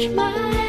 touch my